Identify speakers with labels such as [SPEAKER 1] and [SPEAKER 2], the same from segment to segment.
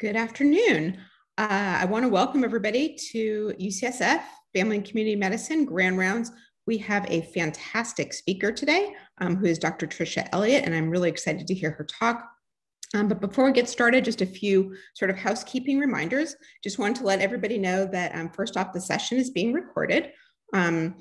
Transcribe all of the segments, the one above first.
[SPEAKER 1] Good afternoon. Uh, I want to welcome everybody to UCSF Family and Community Medicine Grand Rounds. We have a fantastic speaker today um, who is Dr. Tricia Elliott, and I'm really excited to hear her talk. Um, but before we get started, just a few sort of housekeeping reminders. Just wanted to let everybody know that um, first off, the session is being recorded. Um,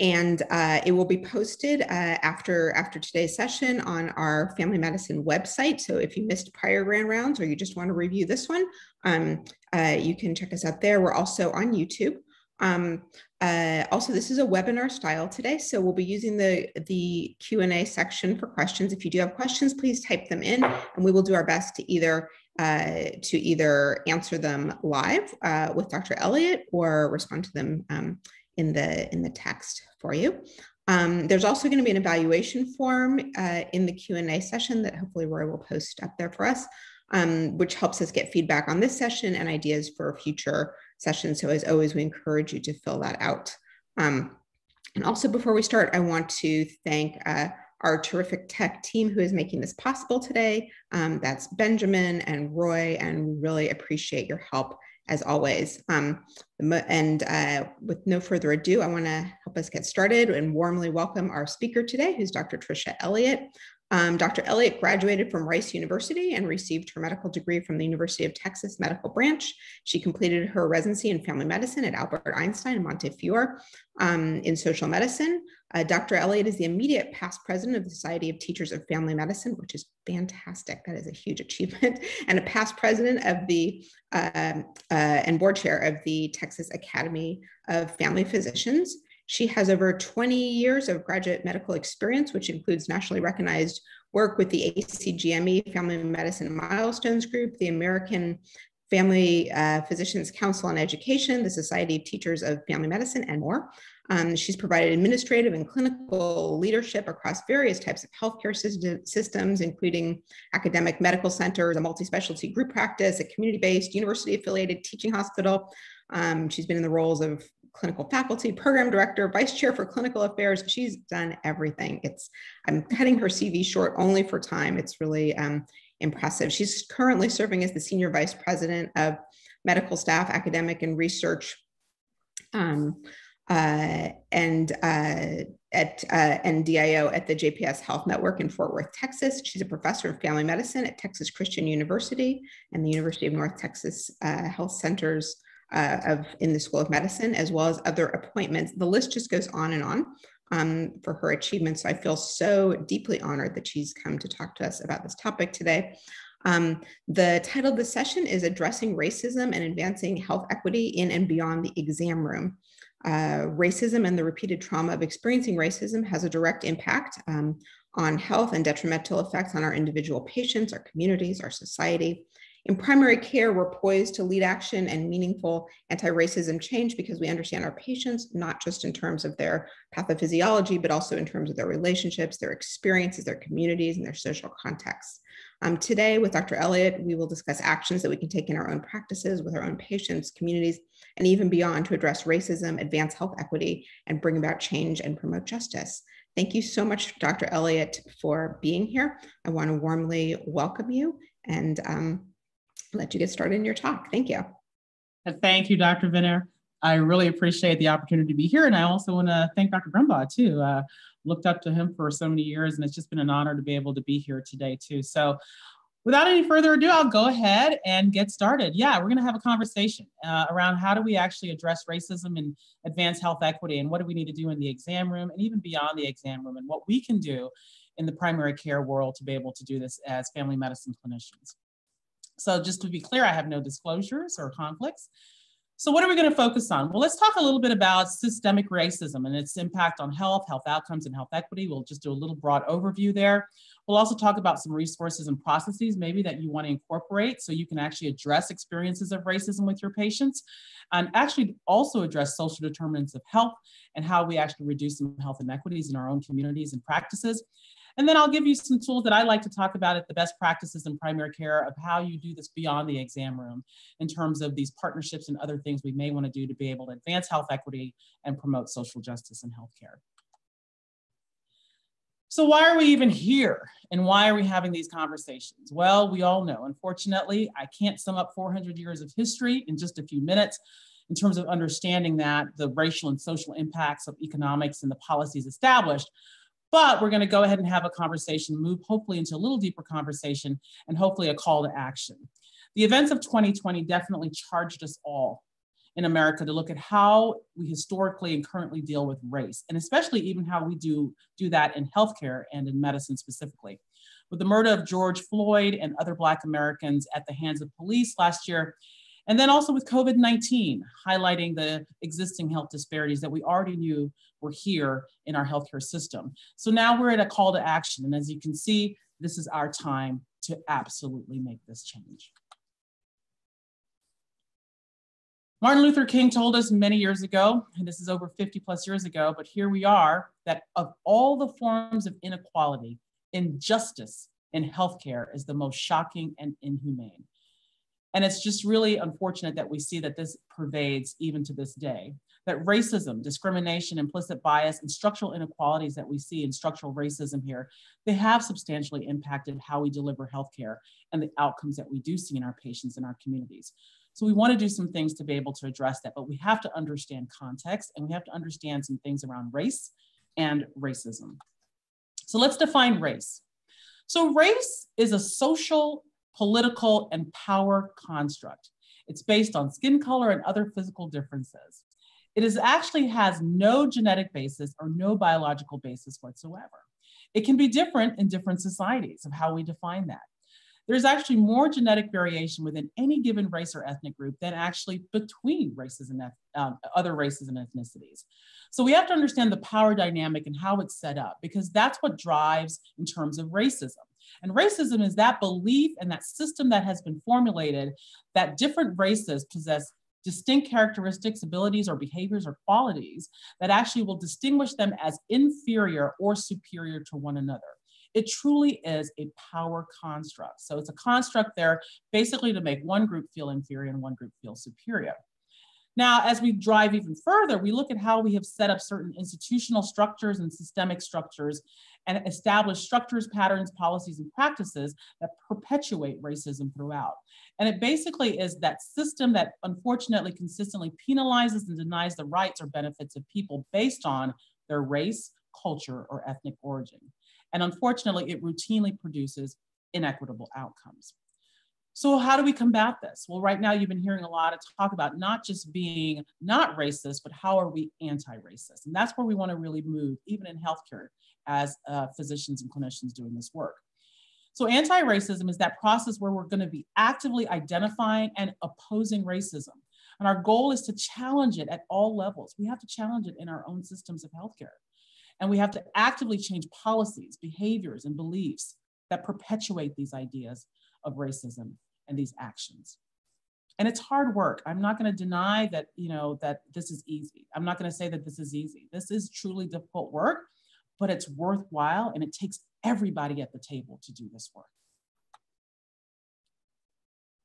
[SPEAKER 1] and uh, it will be posted uh, after after today's session on our family medicine website. So if you missed prior grand rounds or you just want to review this one, um, uh, you can check us out there. We're also on YouTube. Um, uh, also, this is a webinar style today, so we'll be using the, the Q&A section for questions. If you do have questions, please type them in, and we will do our best to either uh, to either answer them live uh, with Dr. Elliott or respond to them um, in the in the text for you. Um, there's also going to be an evaluation form uh, in the Q&A session that hopefully Roy will post up there for us, um, which helps us get feedback on this session and ideas for future sessions. So as always, we encourage you to fill that out. Um, and also before we start, I want to thank uh, our terrific tech team who is making this possible today. Um, that's Benjamin and Roy, and we really appreciate your help as always. Um, and uh, with no further ado, I want to help us get started and warmly welcome our speaker today, who's Dr. Tricia Elliott. Um, Dr. Elliott graduated from Rice University and received her medical degree from the University of Texas Medical Branch. She completed her residency in family medicine at Albert Einstein in Montefiore um, in social medicine. Uh, Dr. Elliott is the immediate past president of the Society of Teachers of Family Medicine, which is fantastic. That is a huge achievement, and a past president of the uh, uh, and board chair of the Texas Academy of Family Physicians. She has over 20 years of graduate medical experience, which includes nationally recognized work with the ACGME Family Medicine Milestones Group, the American Family uh, Physicians Council on Education, the Society of Teachers of Family Medicine, and more. Um, she's provided administrative and clinical leadership across various types of healthcare system, systems, including academic medical centers, a multi-specialty group practice, a community-based, university-affiliated teaching hospital. Um, she's been in the roles of clinical faculty, program director, vice chair for clinical affairs. She's done everything. It's I'm cutting her CV short only for time. It's really um, impressive. She's currently serving as the senior vice president of medical staff, academic and research. Um, uh, and uh, at uh, NDIO at the JPS Health Network in Fort Worth, Texas. She's a professor of family medicine at Texas Christian University and the University of North Texas uh, Health Centers uh, of in the School of Medicine, as well as other appointments. The list just goes on and on um, for her achievements. So I feel so deeply honored that she's come to talk to us about this topic today. Um, the title of the session is Addressing Racism and Advancing Health Equity in and Beyond the Exam Room. Uh, racism and the repeated trauma of experiencing racism has a direct impact um, on health and detrimental effects on our individual patients, our communities, our society. In primary care, we're poised to lead action and meaningful anti-racism change because we understand our patients, not just in terms of their pathophysiology, but also in terms of their relationships, their experiences, their communities, and their social contexts. Um, today with Dr. Elliott, we will discuss actions that we can take in our own practices with our own patients, communities, and even beyond to address racism, advance health equity, and bring about change and promote justice. Thank you so much, Dr. Elliott, for being here. I want to warmly welcome you and um, let you get started in your talk. Thank you.
[SPEAKER 2] Thank you, Dr. Venner. I really appreciate the opportunity to be here. And I also want to thank Dr. Brumbaugh too. Uh, looked up to him for so many years and it's just been an honor to be able to be here today too. So without any further ado, I'll go ahead and get started. Yeah, we're gonna have a conversation uh, around how do we actually address racism and advance health equity and what do we need to do in the exam room and even beyond the exam room and what we can do in the primary care world to be able to do this as family medicine clinicians. So just to be clear, I have no disclosures or conflicts. So what are we going to focus on? Well, let's talk a little bit about systemic racism and its impact on health, health outcomes, and health equity. We'll just do a little broad overview there. We'll also talk about some resources and processes maybe that you want to incorporate so you can actually address experiences of racism with your patients and actually also address social determinants of health and how we actually reduce some health inequities in our own communities and practices. And then I'll give you some tools that I like to talk about at the best practices in primary care of how you do this beyond the exam room in terms of these partnerships and other things we may want to do to be able to advance health equity and promote social justice in healthcare. So why are we even here? And why are we having these conversations? Well, we all know, unfortunately, I can't sum up 400 years of history in just a few minutes in terms of understanding that the racial and social impacts of economics and the policies established. But we're going to go ahead and have a conversation, move hopefully into a little deeper conversation, and hopefully a call to action. The events of 2020 definitely charged us all in America to look at how we historically and currently deal with race, and especially even how we do, do that in healthcare and in medicine specifically. With the murder of George Floyd and other Black Americans at the hands of police last year, and then also with COVID 19, highlighting the existing health disparities that we already knew were here in our healthcare system. So now we're at a call to action. And as you can see, this is our time to absolutely make this change. Martin Luther King told us many years ago, and this is over 50 plus years ago, but here we are, that of all the forms of inequality, injustice in healthcare is the most shocking and inhumane. And it's just really unfortunate that we see that this pervades even to this day. That racism, discrimination, implicit bias, and structural inequalities that we see in structural racism here, they have substantially impacted how we deliver healthcare and the outcomes that we do see in our patients and our communities. So we want to do some things to be able to address that, but we have to understand context and we have to understand some things around race and racism. So let's define race. So race is a social political, and power construct. It's based on skin color and other physical differences. It is actually has no genetic basis or no biological basis whatsoever. It can be different in different societies of how we define that. There's actually more genetic variation within any given race or ethnic group than actually between races and um, other races and ethnicities. So we have to understand the power dynamic and how it's set up because that's what drives in terms of racism. And racism is that belief and that system that has been formulated that different races possess distinct characteristics, abilities, or behaviors or qualities that actually will distinguish them as inferior or superior to one another. It truly is a power construct. So it's a construct there basically to make one group feel inferior and one group feel superior. Now, as we drive even further, we look at how we have set up certain institutional structures and systemic structures and establish structures, patterns, policies, and practices that perpetuate racism throughout. And it basically is that system that unfortunately consistently penalizes and denies the rights or benefits of people based on their race, culture, or ethnic origin. And unfortunately, it routinely produces inequitable outcomes. So how do we combat this? Well, right now you've been hearing a lot of talk about not just being not racist, but how are we anti-racist? And that's where we want to really move, even in healthcare, as uh, physicians and clinicians doing this work. So anti-racism is that process where we're going to be actively identifying and opposing racism. And our goal is to challenge it at all levels. We have to challenge it in our own systems of healthcare. And we have to actively change policies, behaviors, and beliefs that perpetuate these ideas of racism and these actions. And it's hard work. I'm not going to deny that, you know, that this is easy. I'm not going to say that this is easy. This is truly difficult work, but it's worthwhile and it takes everybody at the table to do this work.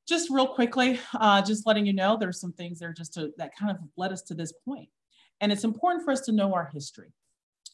[SPEAKER 2] Just real quickly, uh, just letting you know, there's some things there just to, that kind of led us to this point. And it's important for us to know our history.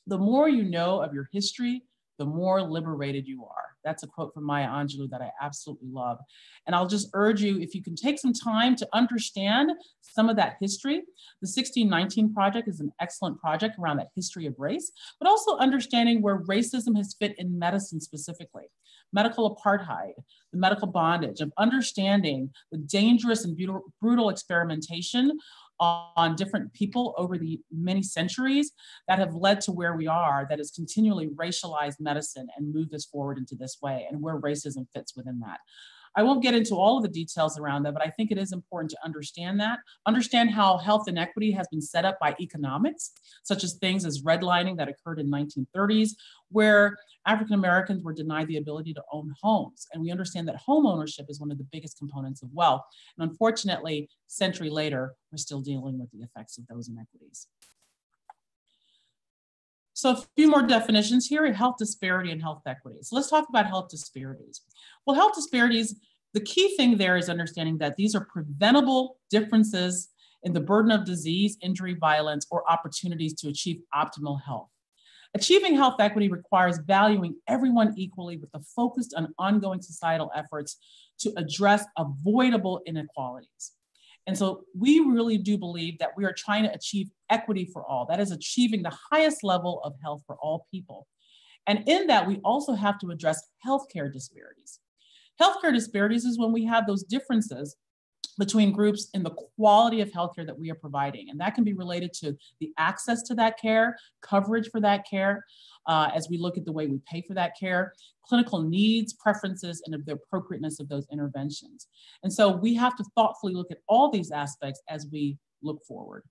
[SPEAKER 2] The more you know of your history, the more liberated you are. That's a quote from Maya Angelou that I absolutely love. And I'll just urge you, if you can take some time to understand some of that history, the 1619 Project is an excellent project around that history of race, but also understanding where racism has fit in medicine specifically. Medical apartheid, the medical bondage, of understanding the dangerous and brutal experimentation on different people over the many centuries that have led to where we are that has continually racialized medicine and moved us forward into this way and where racism fits within that. I won't get into all of the details around that, but I think it is important to understand that. Understand how health inequity has been set up by economics, such as things as redlining that occurred in 1930s, where African Americans were denied the ability to own homes. And we understand that home ownership is one of the biggest components of wealth. And unfortunately, century later, we're still dealing with the effects of those inequities. So a few more definitions here, health disparity and health equity. So let's talk about health disparities. Well, health disparities, the key thing there is understanding that these are preventable differences in the burden of disease, injury, violence, or opportunities to achieve optimal health. Achieving health equity requires valuing everyone equally with a focus on ongoing societal efforts to address avoidable inequalities. And so we really do believe that we are trying to achieve equity for all. That is achieving the highest level of health for all people. And in that, we also have to address healthcare disparities. Healthcare disparities is when we have those differences between groups in the quality of healthcare that we are providing. And that can be related to the access to that care, coverage for that care, uh, as we look at the way we pay for that care, clinical needs, preferences, and the appropriateness of those interventions. And so we have to thoughtfully look at all these aspects as we look forward.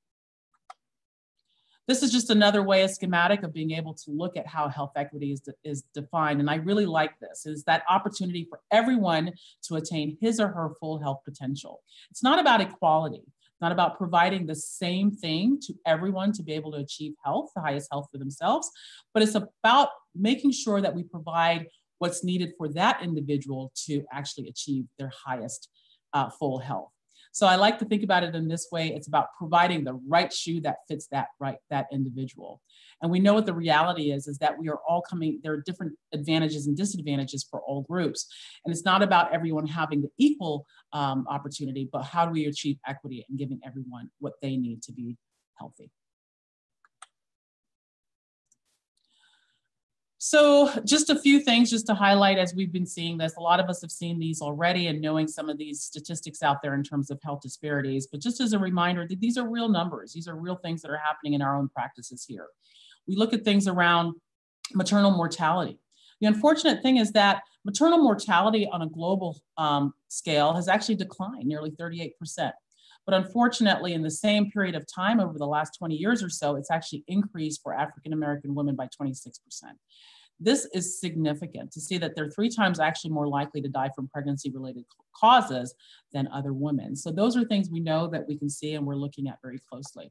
[SPEAKER 2] This is just another way, a schematic of being able to look at how health equity is, de is defined. And I really like this, is that opportunity for everyone to attain his or her full health potential. It's not about equality, not about providing the same thing to everyone to be able to achieve health, the highest health for themselves, but it's about making sure that we provide what's needed for that individual to actually achieve their highest uh, full health. So I like to think about it in this way. It's about providing the right shoe that fits that right, that individual. And we know what the reality is, is that we are all coming, there are different advantages and disadvantages for all groups. And it's not about everyone having the equal um, opportunity, but how do we achieve equity and giving everyone what they need to be healthy. So just a few things just to highlight as we've been seeing this. A lot of us have seen these already and knowing some of these statistics out there in terms of health disparities. But just as a reminder these are real numbers. These are real things that are happening in our own practices here. We look at things around maternal mortality. The unfortunate thing is that maternal mortality on a global um, scale has actually declined nearly 38%. But unfortunately, in the same period of time over the last 20 years or so, it's actually increased for African American women by 26%. This is significant to see that they're three times actually more likely to die from pregnancy related causes than other women. So those are things we know that we can see and we're looking at very closely.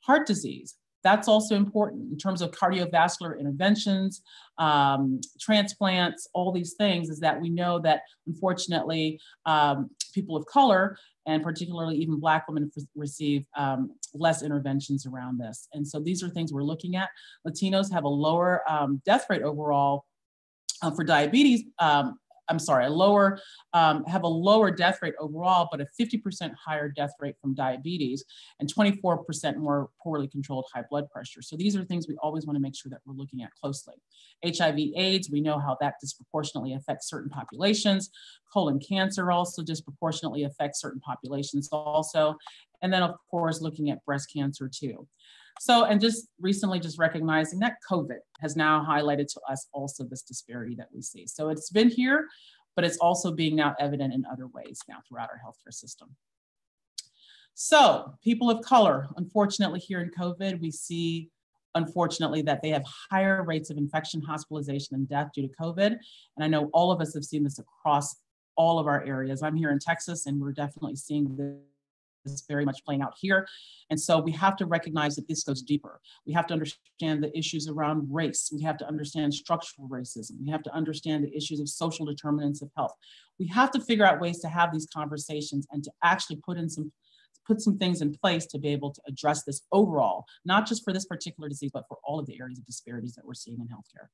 [SPEAKER 2] Heart disease, that's also important in terms of cardiovascular interventions, um, transplants, all these things, is that we know that unfortunately um, people of color and particularly even Black women receive um, less interventions around this. And so these are things we're looking at. Latinos have a lower um, death rate overall uh, for diabetes um, I'm sorry, a lower, um, have a lower death rate overall, but a 50% higher death rate from diabetes and 24% more poorly controlled high blood pressure. So these are things we always want to make sure that we're looking at closely. HIV AIDS, we know how that disproportionately affects certain populations. Colon cancer also disproportionately affects certain populations also. And then of course, looking at breast cancer too. So, and just recently just recognizing that COVID has now highlighted to us also this disparity that we see. So it's been here, but it's also being now evident in other ways now throughout our healthcare system. So people of color, unfortunately here in COVID, we see unfortunately that they have higher rates of infection, hospitalization, and death due to COVID. And I know all of us have seen this across all of our areas. I'm here in Texas and we're definitely seeing this is very much playing out here. And so we have to recognize that this goes deeper. We have to understand the issues around race. We have to understand structural racism. We have to understand the issues of social determinants of health. We have to figure out ways to have these conversations and to actually put in some put some things in place to be able to address this overall, not just for this particular disease, but for all of the areas of disparities that we're seeing in healthcare.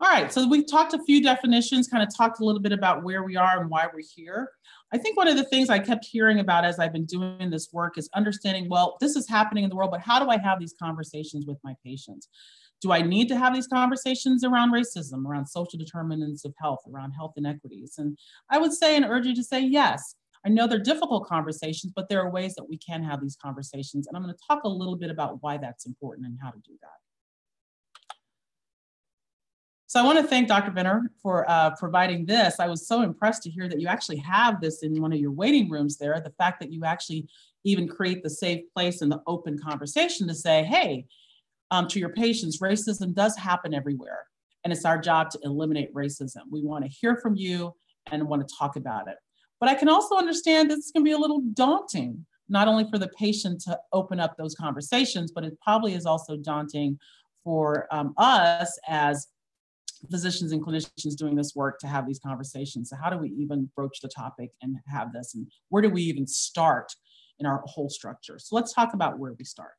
[SPEAKER 2] All right, so we've talked a few definitions, kind of talked a little bit about where we are and why we're here. I think one of the things I kept hearing about as I've been doing this work is understanding, well, this is happening in the world, but how do I have these conversations with my patients? Do I need to have these conversations around racism, around social determinants of health, around health inequities? And I would say and urge you to say yes. I know they're difficult conversations, but there are ways that we can have these conversations. And I'm going to talk a little bit about why that's important and how to do that. So I want to thank Dr. Venner for uh, providing this. I was so impressed to hear that you actually have this in one of your waiting rooms there. The fact that you actually even create the safe place and the open conversation to say, hey, um, to your patients, racism does happen everywhere. And it's our job to eliminate racism. We want to hear from you and want to talk about it. But I can also understand this can be a little daunting, not only for the patient to open up those conversations, but it probably is also daunting for um, us as physicians and clinicians doing this work to have these conversations. So how do we even broach the topic and have this? And where do we even start in our whole structure? So let's talk about where we start.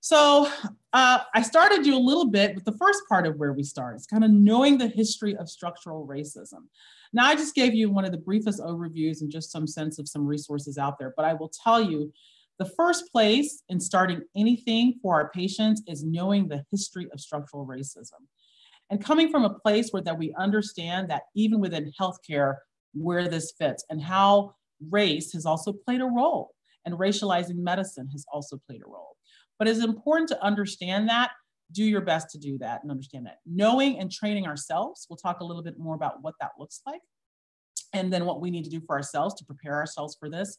[SPEAKER 2] So uh, I started you a little bit with the first part of where we start. It's kind of knowing the history of structural racism. Now, I just gave you one of the briefest overviews and just some sense of some resources out there, but I will tell you the first place in starting anything for our patients is knowing the history of structural racism. And coming from a place where that we understand that even within healthcare, where this fits and how race has also played a role and racializing medicine has also played a role. But it's important to understand that, do your best to do that and understand that. Knowing and training ourselves, we'll talk a little bit more about what that looks like and then what we need to do for ourselves to prepare ourselves for this.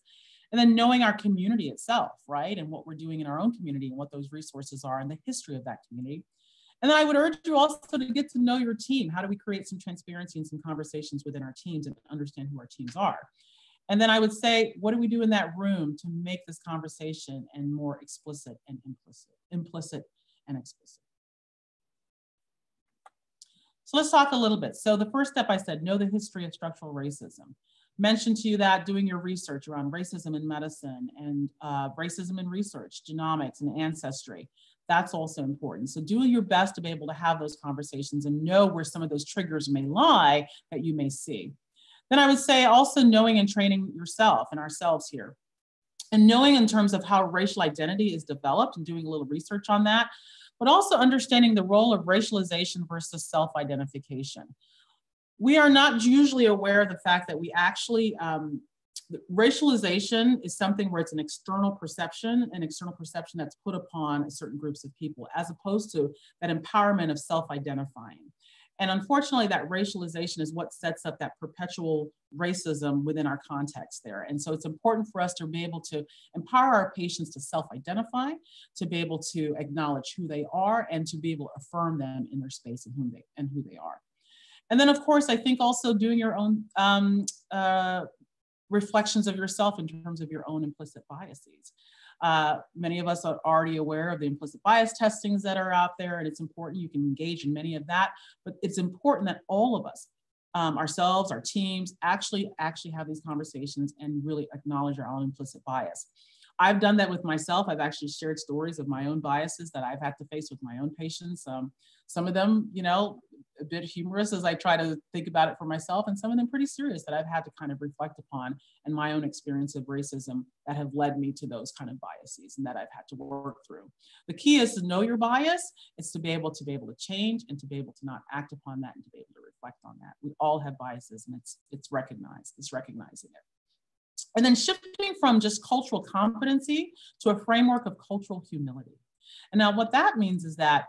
[SPEAKER 2] And then knowing our community itself, right? And what we're doing in our own community and what those resources are and the history of that community. And then I would urge you also to get to know your team. How do we create some transparency and some conversations within our teams and understand who our teams are? And then I would say, what do we do in that room to make this conversation and more explicit and implicit, implicit and explicit? So let's talk a little bit. So the first step I said, know the history of structural racism. Mentioned to you that doing your research around racism in medicine and uh, racism in research, genomics and ancestry, that's also important. So do your best to be able to have those conversations and know where some of those triggers may lie that you may see. Then I would say also knowing and training yourself and ourselves here. And knowing in terms of how racial identity is developed and doing a little research on that, but also understanding the role of racialization versus self identification. We are not usually aware of the fact that we actually, um, racialization is something where it's an external perception, an external perception that's put upon certain groups of people, as opposed to that empowerment of self identifying. And unfortunately, that racialization is what sets up that perpetual racism within our context there. And so it's important for us to be able to empower our patients to self identify, to be able to acknowledge who they are, and to be able to affirm them in their space and who they, and who they are. And then, of course, I think also doing your own um, uh, reflections of yourself in terms of your own implicit biases. Uh, many of us are already aware of the implicit bias testings that are out there, and it's important you can engage in many of that. But it's important that all of us, um, ourselves, our teams, actually actually have these conversations and really acknowledge our own implicit bias. I've done that with myself. I've actually shared stories of my own biases that I've had to face with my own patients. Um, some of them, you know, a bit humorous as I try to think about it for myself, and some of them pretty serious that I've had to kind of reflect upon and my own experience of racism that have led me to those kind of biases and that I've had to work through. The key is to know your bias, it's to be able to be able to change and to be able to not act upon that and to be able to reflect on that. We all have biases and it's it's recognized, it's recognizing it. And then shifting from just cultural competency to a framework of cultural humility. And now what that means is that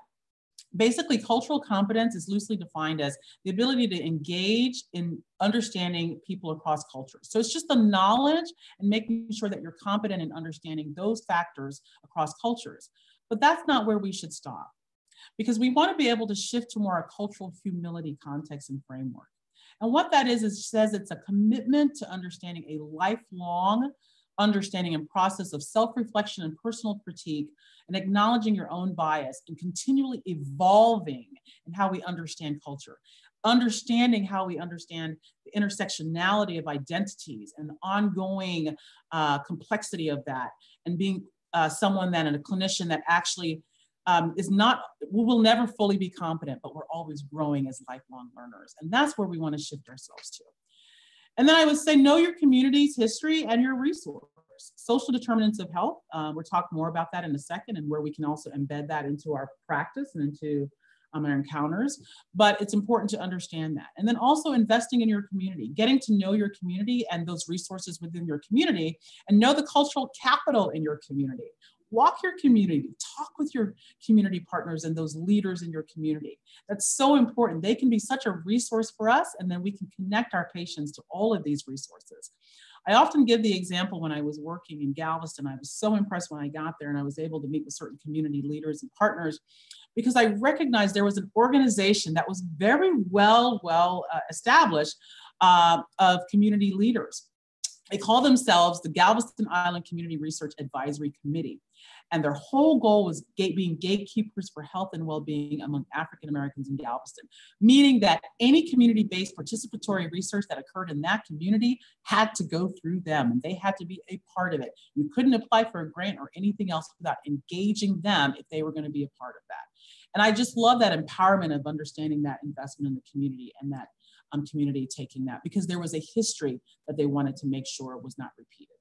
[SPEAKER 2] Basically, cultural competence is loosely defined as the ability to engage in understanding people across cultures. So it's just the knowledge and making sure that you're competent in understanding those factors across cultures. But that's not where we should stop because we want to be able to shift to more a cultural humility context and framework. And what that is, is says it's a commitment to understanding a lifelong understanding and process of self-reflection and personal critique and acknowledging your own bias and continually evolving in how we understand culture. Understanding how we understand the intersectionality of identities and the ongoing uh, complexity of that and being uh, someone then and a clinician that actually um, is not we will never fully be competent but we're always growing as lifelong learners and that's where we want to shift ourselves to and then I would say know your community's history and your resource. Social determinants of health, um, we'll talk more about that in a second and where we can also embed that into our practice and into um, our encounters. But it's important to understand that. And then also investing in your community, getting to know your community and those resources within your community and know the cultural capital in your community walk your community, talk with your community partners and those leaders in your community. That's so important. They can be such a resource for us, and then we can connect our patients to all of these resources. I often give the example when I was working in Galveston. I was so impressed when I got there and I was able to meet with certain community leaders and partners because I recognized there was an organization that was very well, well uh, established uh, of community leaders. They call themselves the Galveston Island Community Research Advisory Committee. And their whole goal was gate, being gatekeepers for health and well-being among African Americans in Galveston, meaning that any community-based participatory research that occurred in that community had to go through them and they had to be a part of it. You couldn't apply for a grant or anything else without engaging them if they were going to be a part of that. And I just love that empowerment of understanding that investment in the community and that um, community taking that because there was a history that they wanted to make sure was not repeated.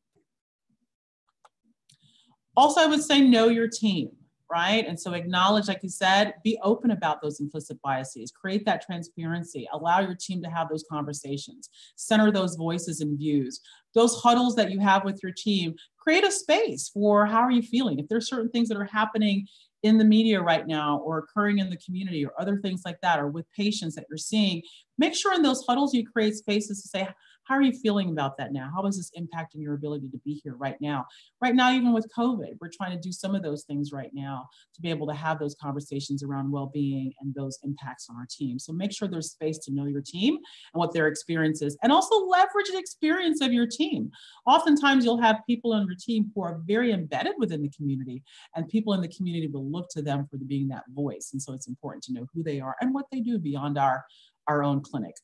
[SPEAKER 2] Also, I would say know your team, right? And so acknowledge, like you said, be open about those implicit biases, create that transparency, allow your team to have those conversations, center those voices and views. Those huddles that you have with your team, create a space for how are you feeling? If there's certain things that are happening in the media right now or occurring in the community or other things like that or with patients that you're seeing make sure in those huddles you create spaces to say how are you feeling about that now? How is this impacting your ability to be here right now? Right now, even with COVID, we're trying to do some of those things right now to be able to have those conversations around well-being and those impacts on our team. So make sure there's space to know your team and what their experience is, and also leverage the experience of your team. Oftentimes, you'll have people on your team who are very embedded within the community, and people in the community will look to them for being that voice. And so it's important to know who they are and what they do beyond our, our own clinic.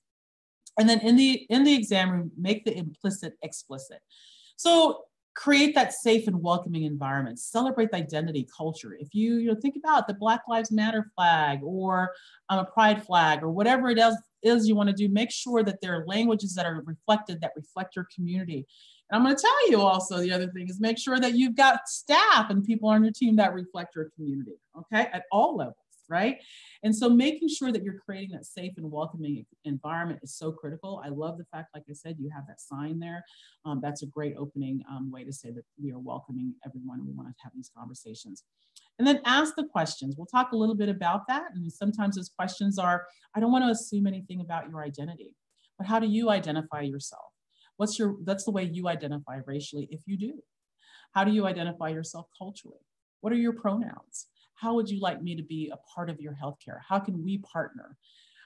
[SPEAKER 2] And then in the in the exam room, make the implicit explicit. So create that safe and welcoming environment. Celebrate the identity culture. If you you know think about the Black Lives Matter flag or um, a Pride flag or whatever it is is you want to do, make sure that there are languages that are reflected that reflect your community. And I'm going to tell you also the other thing is make sure that you've got staff and people on your team that reflect your community. Okay, at all levels right? And so making sure that you're creating that safe and welcoming environment is so critical. I love the fact, like I said, you have that sign there. Um, that's a great opening um, way to say that we are welcoming everyone we want to have these conversations. And then ask the questions. We'll talk a little bit about that. And sometimes those questions are, I don't want to assume anything about your identity, but how do you identify yourself? What's your, that's the way you identify racially if you do. How do you identify yourself culturally? What are your pronouns? How would you like me to be a part of your healthcare? How can we partner?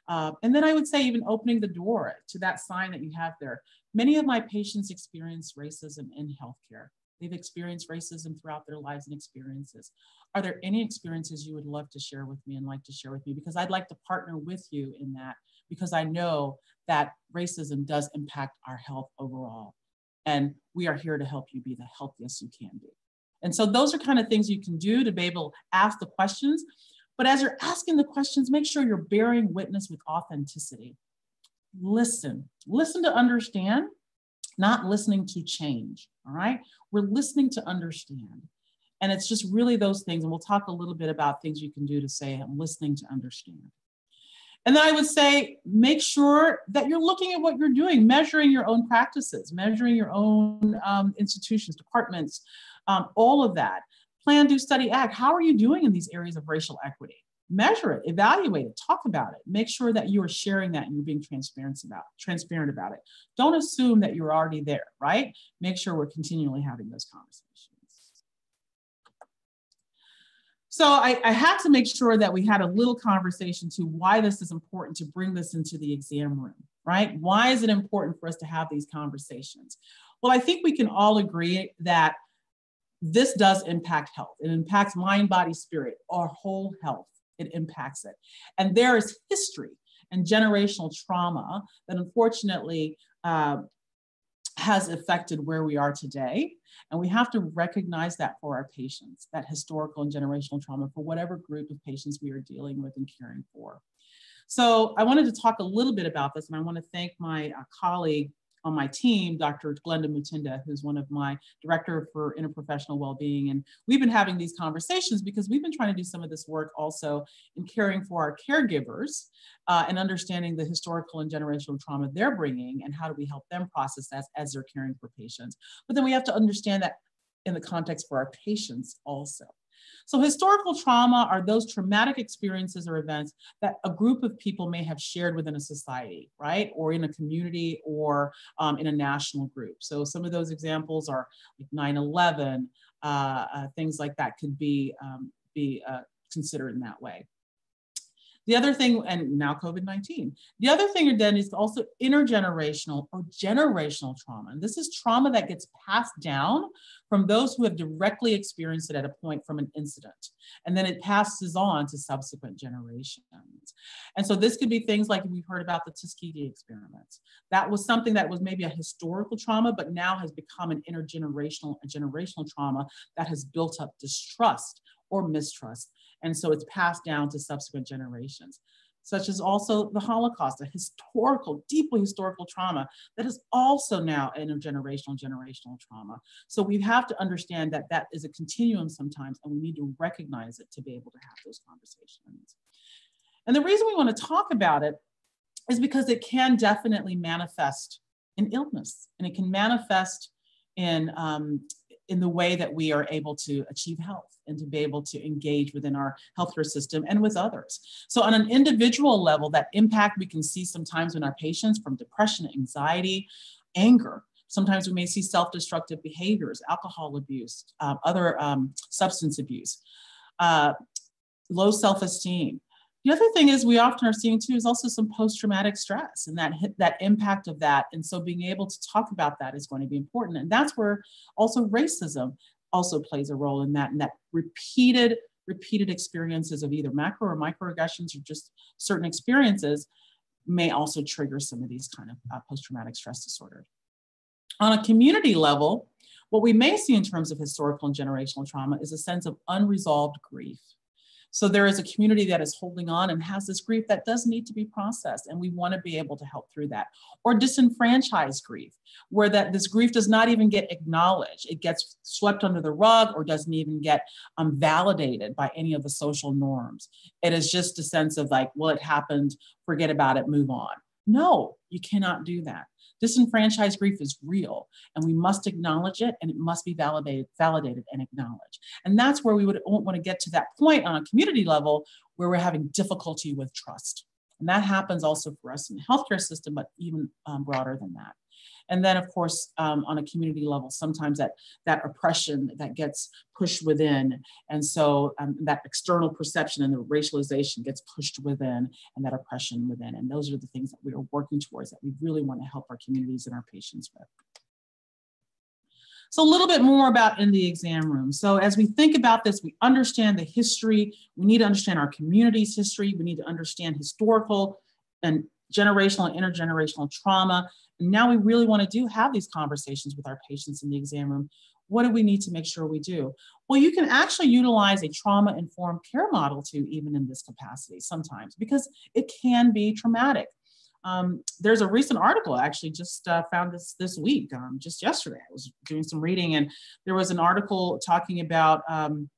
[SPEAKER 2] Uh, and then I would say even opening the door to that sign that you have there. Many of my patients experience racism in healthcare. They've experienced racism throughout their lives and experiences. Are there any experiences you would love to share with me and like to share with me? Because I'd like to partner with you in that because I know that racism does impact our health overall. And we are here to help you be the healthiest you can be. And so those are kind of things you can do to be able to ask the questions. But as you're asking the questions, make sure you're bearing witness with authenticity. Listen, listen to understand, not listening to change. All right. We're listening to understand. And it's just really those things. And we'll talk a little bit about things you can do to say, I'm listening to understand. And then I would say, make sure that you're looking at what you're doing, measuring your own practices, measuring your own um, institutions, departments, um, all of that. Plan, do, study, act. How are you doing in these areas of racial equity? Measure it, evaluate it, talk about it. Make sure that you are sharing that and you're being transparent about transparent about it. Don't assume that you're already there, right? Make sure we're continually having those conversations. So I, I, had to make sure that we had a little conversation to why this is important to bring this into the exam room, right? Why is it important for us to have these conversations? Well, I think we can all agree that this does impact health. It impacts mind, body, spirit, our whole health. It impacts it. And there is history and generational trauma that unfortunately uh, has affected where we are today. And we have to recognize that for our patients, that historical and generational trauma for whatever group of patients we are dealing with and caring for. So I wanted to talk a little bit about this, and I want to thank my uh, colleague, on my team, Dr. Glenda Mutinda, who's one of my director for interprofessional well-being. And we've been having these conversations because we've been trying to do some of this work also in caring for our caregivers uh, and understanding the historical and generational trauma they're bringing and how do we help them process that as they're caring for patients. But then we have to understand that in the context for our patients also. So historical trauma are those traumatic experiences or events that a group of people may have shared within a society, right? Or in a community or um, in a national group. So some of those examples are like 9-11, uh, uh, things like that could be, um, be uh, considered in that way. The other thing, and now COVID 19, the other thing then is also intergenerational or generational trauma. And this is trauma that gets passed down from those who have directly experienced it at a point from an incident. And then it passes on to subsequent generations. And so this could be things like we've heard about the Tuskegee experiments. That was something that was maybe a historical trauma, but now has become an intergenerational and generational trauma that has built up distrust or mistrust and so it's passed down to subsequent generations, such as also the Holocaust, a historical, deeply historical trauma that is also now intergenerational, generational trauma. So we have to understand that that is a continuum sometimes, and we need to recognize it to be able to have those conversations. And the reason we want to talk about it is because it can definitely manifest in illness, and it can manifest in um, in the way that we are able to achieve health and to be able to engage within our healthcare system and with others. So, on an individual level, that impact we can see sometimes in our patients from depression, anxiety, anger. Sometimes we may see self destructive behaviors, alcohol abuse, uh, other um, substance abuse, uh, low self esteem. The other thing is we often are seeing too is also some post-traumatic stress and that that impact of that. And so being able to talk about that is going to be important. And that's where also racism also plays a role in that and that repeated repeated experiences of either macro or microaggressions or just certain experiences may also trigger some of these kind of uh, post-traumatic stress disorder. On a community level, what we may see in terms of historical and generational trauma is a sense of unresolved grief so there is a community that is holding on and has this grief that does need to be processed. And we want to be able to help through that. Or disenfranchised grief, where that this grief does not even get acknowledged. It gets swept under the rug or doesn't even get um, validated by any of the social norms. It is just a sense of like, well, it happened, forget about it, move on. No, you cannot do that. Disenfranchised grief is real and we must acknowledge it and it must be validated, validated and acknowledged. And that's where we would want to get to that point on a community level where we're having difficulty with trust. And that happens also for us in the healthcare system, but even um, broader than that. And then, of course, um, on a community level, sometimes that, that oppression that gets pushed within. And so um, that external perception and the racialization gets pushed within and that oppression within. And those are the things that we are working towards that we really want to help our communities and our patients with. So a little bit more about in the exam room. So as we think about this, we understand the history. We need to understand our community's history. We need to understand historical and generational and intergenerational trauma. Now we really want to do have these conversations with our patients in the exam room. What do we need to make sure we do? Well, you can actually utilize a trauma informed care model too, even in this capacity sometimes, because it can be traumatic. Um, there's a recent article I actually just uh, found this this week, um, just yesterday. I was doing some reading, and there was an article talking about um,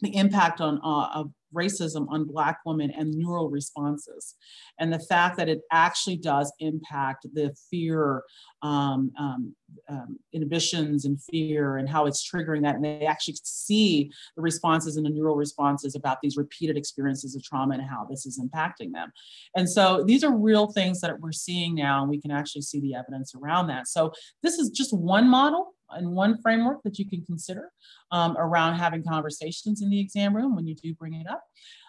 [SPEAKER 2] the impact on uh, of racism on Black women and neural responses. And the fact that it actually does impact the fear, um, um, um, inhibitions and fear and how it's triggering that. And they actually see the responses and the neural responses about these repeated experiences of trauma and how this is impacting them. And so these are real things that we're seeing now, and we can actually see the evidence around that. So this is just one model and one framework that you can consider um, around having conversations in the exam room when you do bring it up.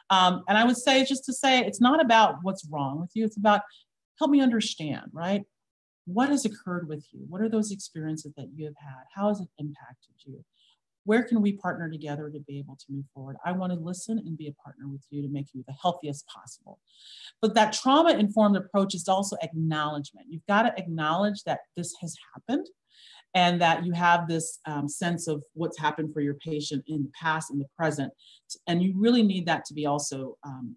[SPEAKER 2] Um, and I would say, just to say, it's not about what's wrong with you, it's about help me understand, right? What has occurred with you? What are those experiences that you have had? How has it impacted you? Where can we partner together to be able to move forward? I want to listen and be a partner with you to make you the healthiest possible. But that trauma informed approach is also acknowledgement. You've got to acknowledge that this has happened and that you have this um, sense of what's happened for your patient in the past and the present. And you really need that to be also um,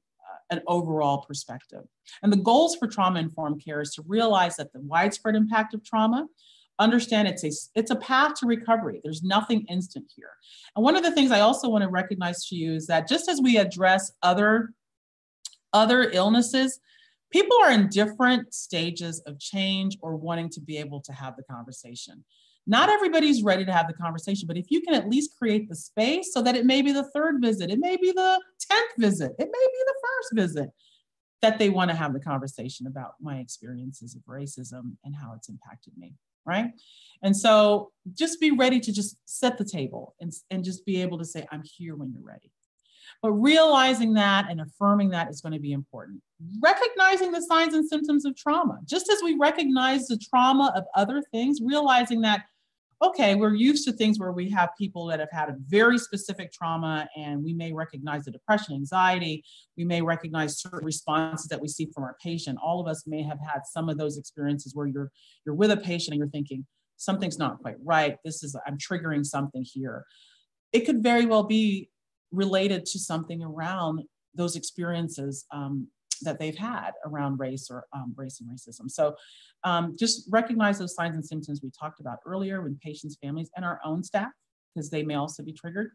[SPEAKER 2] an overall perspective. And the goals for trauma informed care is to realize that the widespread impact of trauma, understand it's a, it's a path to recovery. There's nothing instant here. And one of the things I also want to recognize to you is that just as we address other, other illnesses, people are in different stages of change or wanting to be able to have the conversation. Not everybody's ready to have the conversation, but if you can at least create the space so that it may be the third visit, it may be the 10th visit, it may be the first visit that they want to have the conversation about my experiences of racism and how it's impacted me, right? And so just be ready to just set the table and, and just be able to say, I'm here when you're ready. But realizing that and affirming that is going to be important. Recognizing the signs and symptoms of trauma, just as we recognize the trauma of other things, realizing that okay, we're used to things where we have people that have had a very specific trauma and we may recognize the depression, anxiety, we may recognize certain responses that we see from our patient. All of us may have had some of those experiences where you're you're with a patient and you're thinking, something's not quite right. This is, I'm triggering something here. It could very well be related to something around those experiences um, that they've had around race or um, race and racism. So um, just recognize those signs and symptoms we talked about earlier with patients, families, and our own staff, because they may also be triggered.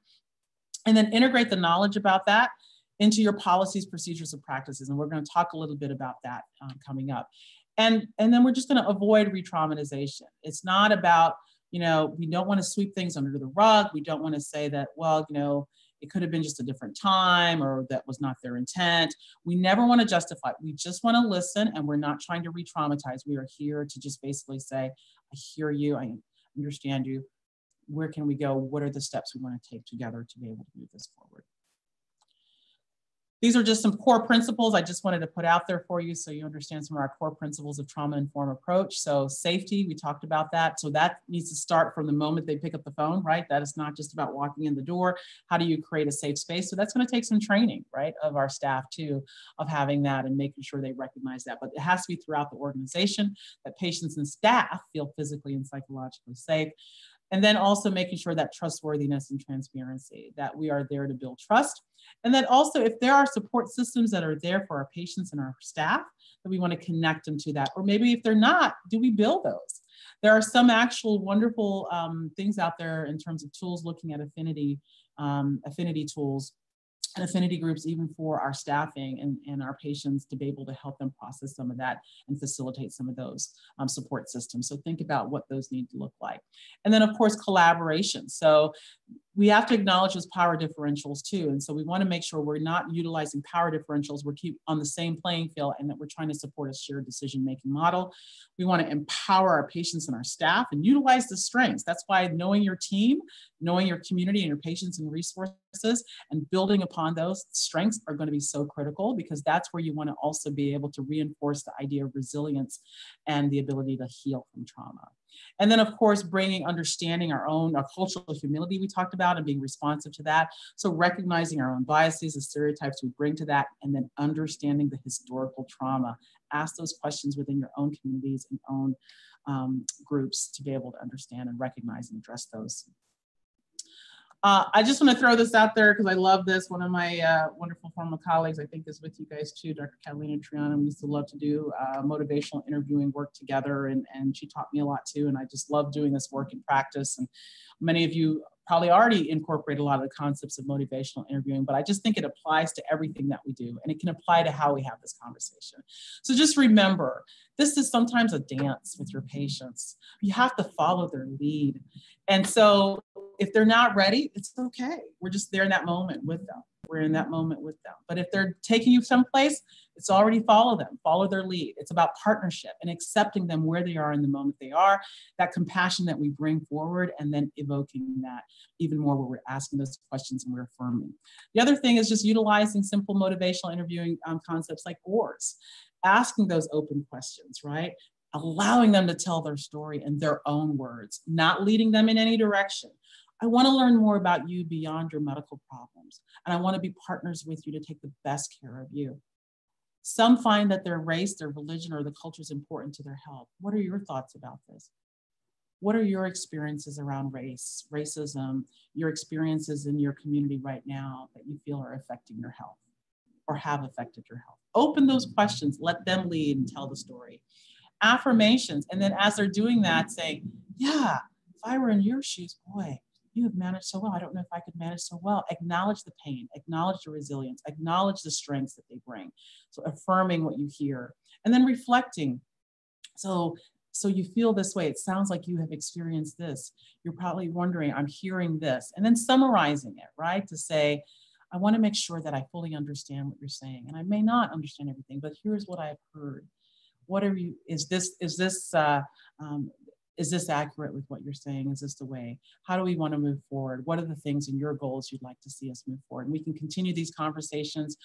[SPEAKER 2] And then integrate the knowledge about that into your policies, procedures, and practices. And we're going to talk a little bit about that um, coming up. And, and then we're just going to avoid re-traumatization. It's not about, you know, we don't want to sweep things under the rug. We don't want to say that, well, you know, it could have been just a different time or that was not their intent. We never want to justify. We just want to listen and we're not trying to re traumatize. We are here to just basically say, I hear you, I understand you. Where can we go? What are the steps we want to take together to be able to move this forward? These are just some core principles I just wanted to put out there for you so you understand some of our core principles of trauma-informed approach. So safety, we talked about that. So that needs to start from the moment they pick up the phone, right? That is not just about walking in the door. How do you create a safe space? So that's gonna take some training, right, of our staff too, of having that and making sure they recognize that. But it has to be throughout the organization that patients and staff feel physically and psychologically safe. And then also making sure that trustworthiness and transparency, that we are there to build trust. And then also if there are support systems that are there for our patients and our staff, that we want to connect them to that. Or maybe if they're not, do we build those? There are some actual wonderful um, things out there in terms of tools looking at affinity, um, affinity tools affinity groups even for our staffing and, and our patients to be able to help them process some of that and facilitate some of those um, support systems. So think about what those need to look like. And then of course, collaboration. So we have to acknowledge those power differentials too. And so we want to make sure we're not utilizing power differentials, we're keep on the same playing field and that we're trying to support a shared decision-making model. We want to empower our patients and our staff and utilize the strengths. That's why knowing your team, knowing your community and your patients and resources and building upon those strengths are going to be so critical because that's where you want to also be able to reinforce the idea of resilience and the ability to heal from trauma. And then, of course, bringing understanding our own our cultural humility we talked about and being responsive to that. So recognizing our own biases, the stereotypes we bring to that, and then understanding the historical trauma. Ask those questions within your own communities and own um, groups to be able to understand and recognize and address those. Uh, I just want to throw this out there because I love this. One of my uh, wonderful former colleagues, I think, is with you guys too, Dr. Catalina Triana. We used to love to do uh, motivational interviewing work together, and, and she taught me a lot too. And I just love doing this work in practice. And many of you probably already incorporate a lot of the concepts of motivational interviewing, but I just think it applies to everything that we do, and it can apply to how we have this conversation. So just remember, this is sometimes a dance with your patients. You have to follow their lead. And so if they're not ready, it's okay. We're just there in that moment with them. We're in that moment with them. But if they're taking you someplace, it's already follow them, follow their lead. It's about partnership and accepting them where they are in the moment they are, that compassion that we bring forward, and then evoking that even more where we're asking those questions and we're affirming. The other thing is just utilizing simple motivational interviewing um, concepts like OARS, asking those open questions, right? Allowing them to tell their story in their own words, not leading them in any direction I want to learn more about you beyond your medical problems, and I want to be partners with you to take the best care of you. Some find that their race, their religion, or the culture is important to their health. What are your thoughts about this? What are your experiences around race, racism, your experiences in your community right now that you feel are affecting your health or have affected your health? Open those questions, let them lead and tell the story. Affirmations, and then as they're doing that, saying, Yeah, if I were in your shoes, boy, you have managed so well. I don't know if I could manage so well. Acknowledge the pain, acknowledge the resilience, acknowledge the strengths that they bring. So affirming what you hear and then reflecting. So so you feel this way. It sounds like you have experienced this. You're probably wondering, I'm hearing this. And then summarizing it, right? To say, I want to make sure that I fully understand what you're saying. And I may not understand everything, but here's what I've heard. What are you, is this, is this, uh, um, is this accurate with what you're saying? Is this the way? How do we want to move forward? What are the things and your goals you'd like to see us move forward? And we can continue these conversations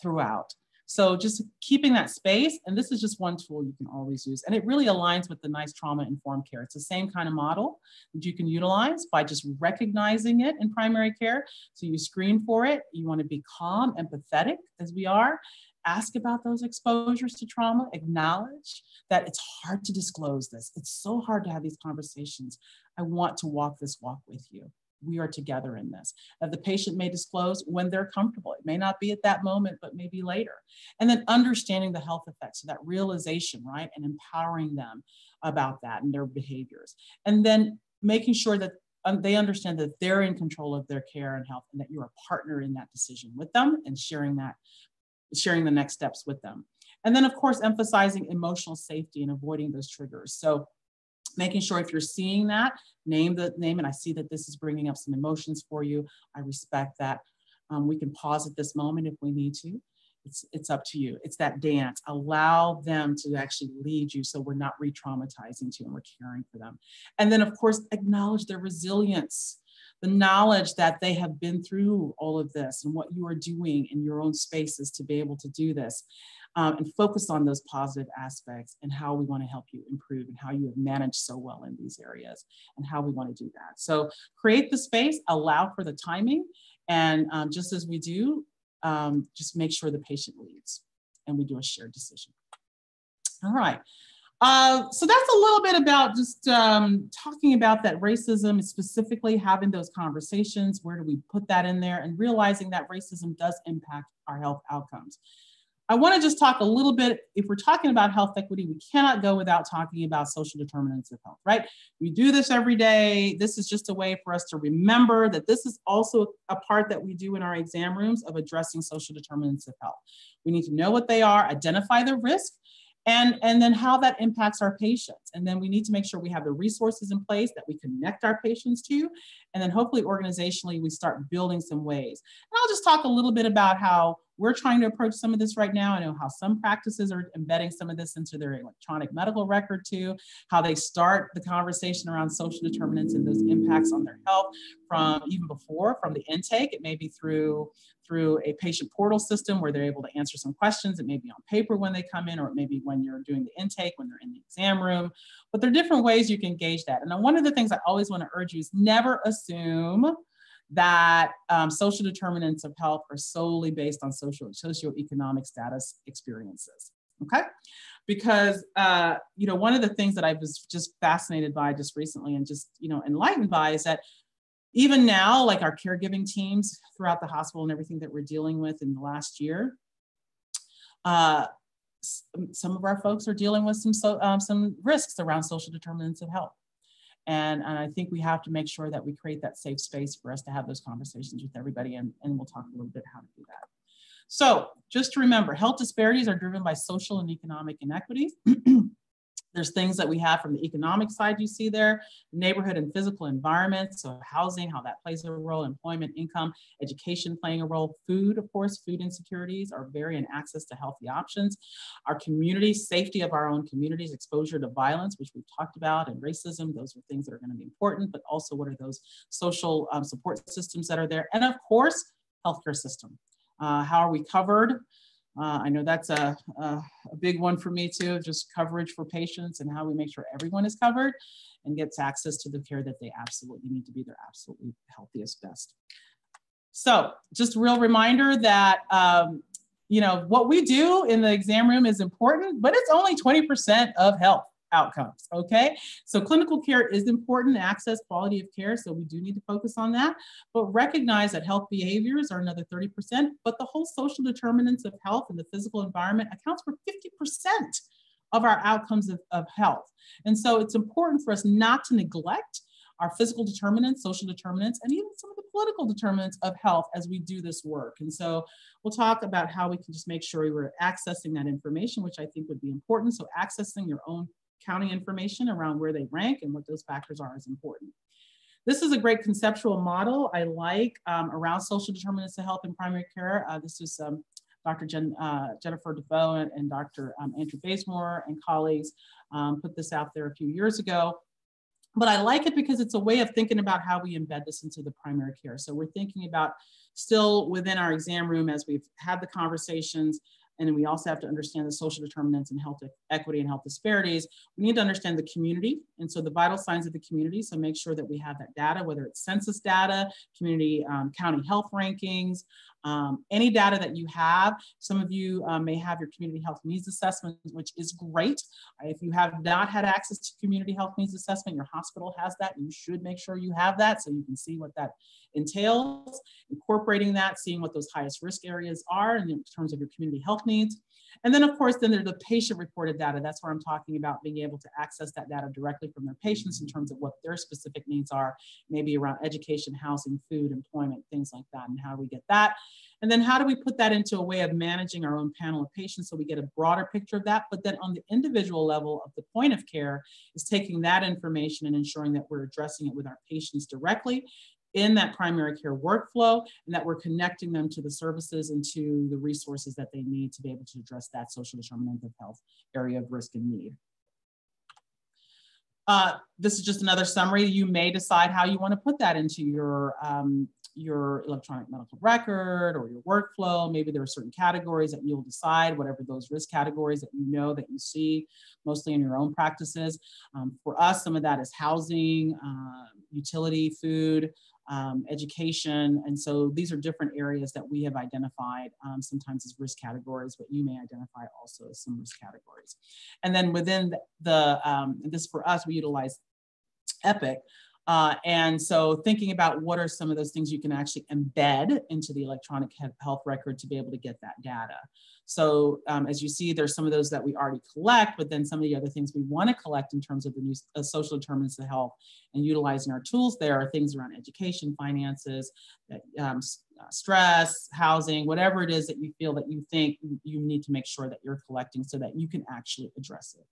[SPEAKER 2] throughout. So just keeping that space, and this is just one tool you can always use. And it really aligns with the NICE trauma informed care. It's the same kind of model that you can utilize by just recognizing it in primary care. So you screen for it. You want to be calm, empathetic as we are. Ask about those exposures to trauma, acknowledge that it's hard to disclose this. It's so hard to have these conversations. I want to walk this walk with you we are together in this. Uh, the patient may disclose when they're comfortable. It may not be at that moment, but maybe later. And then understanding the health effects, so that realization, right? And empowering them about that and their behaviors. And then making sure that um, they understand that they're in control of their care and health and that you're a partner in that decision with them and sharing that, sharing the next steps with them. And then of course, emphasizing emotional safety and avoiding those triggers. So making sure if you're seeing that, name the name, and I see that this is bringing up some emotions for you. I respect that. Um, we can pause at this moment if we need to. It's, it's up to you. It's that dance. Allow them to actually lead you so we're not re traumatizing you and we're caring for them. And then, of course, acknowledge their resilience, the knowledge that they have been through all of this and what you are doing in your own spaces to be able to do this um, and focus on those positive aspects and how we want to help you improve and how you have managed so well in these areas and how we want to do that. So create the space, allow for the timing, and um, just as we do, um, just make sure the patient leads and we do a shared decision. All right. Uh, so that's a little bit about just um, talking about that racism, specifically having those conversations. Where do we put that in there? And realizing that racism does impact our health outcomes. I want to just talk a little bit. If we're talking about health equity, we cannot go without talking about social determinants of health, right? We do this every day. This is just a way for us to remember that this is also a part that we do in our exam rooms of addressing social determinants of health. We need to know what they are, identify the risk, and, and then how that impacts our patients. And then we need to make sure we have the resources in place that we connect our patients to. And then hopefully organizationally, we start building some ways. And I'll just talk a little bit about how we're trying to approach some of this right now. I know how some practices are embedding some of this into their electronic medical record too, how they start the conversation around social determinants and those impacts on their health from even before, from the intake. It may be through through a patient portal system where they're able to answer some questions. It may be on paper when they come in, or it may be when you're doing the intake, when they're in the exam room. But there are different ways you can gauge that. And one of the things I always want to urge you is never assume that um, social determinants of health are solely based on social socioeconomic status experiences. Okay, because uh, you know one of the things that I was just fascinated by just recently and just you know enlightened by is that even now, like our caregiving teams throughout the hospital and everything that we're dealing with in the last year, uh, some of our folks are dealing with some so, um, some risks around social determinants of health. And, and I think we have to make sure that we create that safe space for us to have those conversations with everybody. And, and we'll talk a little bit how to do that. So just to remember, health disparities are driven by social and economic inequities. There's things that we have from the economic side you see there, neighborhood and physical environment, so housing, how that plays a role, employment, income, education playing a role, food, of course, food insecurities are very varying access to healthy options, our community, safety of our own communities, exposure to violence, which we've talked about, and racism, those are things that are gonna be important, but also what are those social um, support systems that are there, and of course, healthcare system. Uh, how are we covered? Uh, I know that's a, a, a, big one for me too, just coverage for patients and how we make sure everyone is covered and gets access to the care that they absolutely need to be their absolutely healthiest best. So just a real reminder that, um, you know, what we do in the exam room is important, but it's only 20% of health outcomes. Okay. So clinical care is important, access, quality of care. So we do need to focus on that, but recognize that health behaviors are another 30%, but the whole social determinants of health and the physical environment accounts for 50% of our outcomes of, of health. And so it's important for us not to neglect our physical determinants, social determinants, and even some of the political determinants of health as we do this work. And so we'll talk about how we can just make sure we're accessing that information, which I think would be important. So accessing your own county information around where they rank and what those factors are is important. This is a great conceptual model I like um, around social determinants of health in primary care. Uh, this is um, Dr. Jen, uh, Jennifer DeVoe and, and Dr. Um, Andrew Bazemore and colleagues um, put this out there a few years ago. but I like it because it's a way of thinking about how we embed this into the primary care. So we're thinking about still within our exam room as we've had the conversations, and then we also have to understand the social determinants and health equity and health disparities. We need to understand the community. And so the vital signs of the community. So make sure that we have that data, whether it's census data, community um, county health rankings, um, any data that you have, some of you um, may have your community health needs assessment, which is great. If you have not had access to community health needs assessment, your hospital has that. You should make sure you have that so you can see what that entails. Incorporating that, seeing what those highest risk areas are in terms of your community health needs. And then of course, then there's the patient reported data. That's where I'm talking about being able to access that data directly from their patients in terms of what their specific needs are, maybe around education, housing, food, employment, things like that, and how do we get that. And then how do we put that into a way of managing our own panel of patients so we get a broader picture of that? But then on the individual level of the point of care is taking that information and ensuring that we're addressing it with our patients directly in that primary care workflow and that we're connecting them to the services and to the resources that they need to be able to address that social determinant of health area of risk and need. Uh, this is just another summary. You may decide how you want to put that into your, um, your electronic medical record or your workflow. Maybe there are certain categories that you'll decide, whatever those risk categories that you know that you see mostly in your own practices. Um, for us, some of that is housing, uh, utility, food, um, education. And so these are different areas that we have identified um, sometimes as risk categories, but you may identify also as some risk categories. And then within the, the um, this for us, we utilize EPIC. Uh, and so thinking about what are some of those things you can actually embed into the electronic health record to be able to get that data. So um, as you see, there's some of those that we already collect, but then some of the other things we want to collect in terms of the new uh, social determinants of health and utilizing our tools there are things around education, finances, um, uh, stress, housing, whatever it is that you feel that you think you need to make sure that you're collecting so that you can actually address it.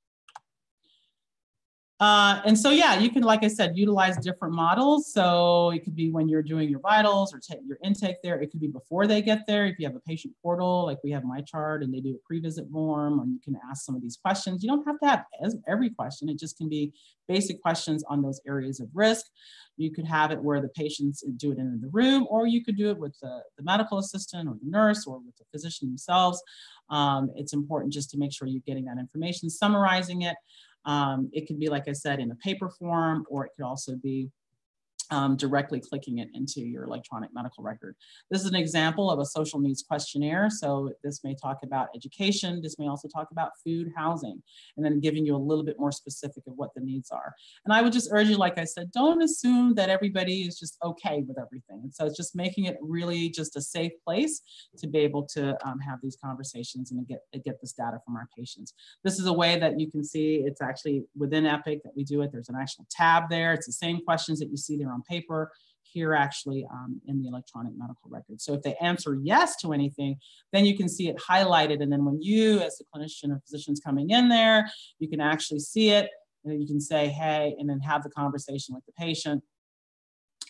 [SPEAKER 2] Uh, and so, yeah, you can, like I said, utilize different models. So it could be when you're doing your vitals or take your intake there. It could be before they get there. If you have a patient portal, like we have MyChart and they do a pre-visit form, or you can ask some of these questions. You don't have to have every question. It just can be basic questions on those areas of risk. You could have it where the patients do it in the room, or you could do it with the, the medical assistant or the nurse or with the physician themselves. Um, it's important just to make sure you're getting that information, summarizing it. Um, it could be, like I said, in a paper form, or it could also be um, directly clicking it into your electronic medical record. This is an example of a social needs questionnaire. So this may talk about education. This may also talk about food, housing, and then giving you a little bit more specific of what the needs are. And I would just urge you, like I said, don't assume that everybody is just okay with everything. And so it's just making it really just a safe place to be able to um, have these conversations and get, get this data from our patients. This is a way that you can see it's actually within EPIC that we do it. There's an actual tab there. It's the same questions that you see there on paper, here actually um, in the electronic medical record. So if they answer yes to anything, then you can see it highlighted. And then when you, as the clinician or physician's coming in there, you can actually see it and you can say, hey, and then have the conversation with the patient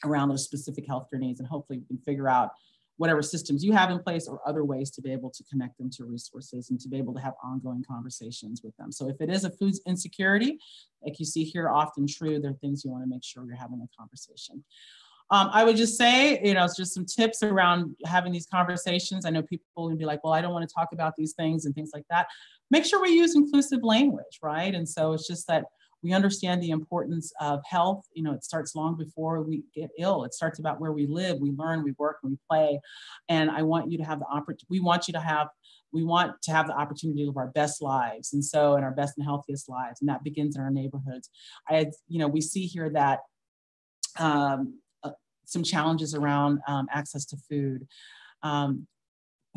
[SPEAKER 2] around those specific healthcare needs. And hopefully we can figure out whatever systems you have in place or other ways to be able to connect them to resources and to be able to have ongoing conversations with them. So if it is a food insecurity, like you see here, often true, there are things you want to make sure you're having a conversation. Um, I would just say, you know, it's just some tips around having these conversations. I know people will be like, well, I don't want to talk about these things and things like that. Make sure we use inclusive language, right? And so it's just that we understand the importance of health. You know, it starts long before we get ill. It starts about where we live, we learn, we work, we play. And I want you to have the opportunity, we want you to have we want to have the opportunity to live our best lives and so in our best and healthiest lives and that begins in our neighborhoods i you know we see here that um, uh, some challenges around um, access to food um,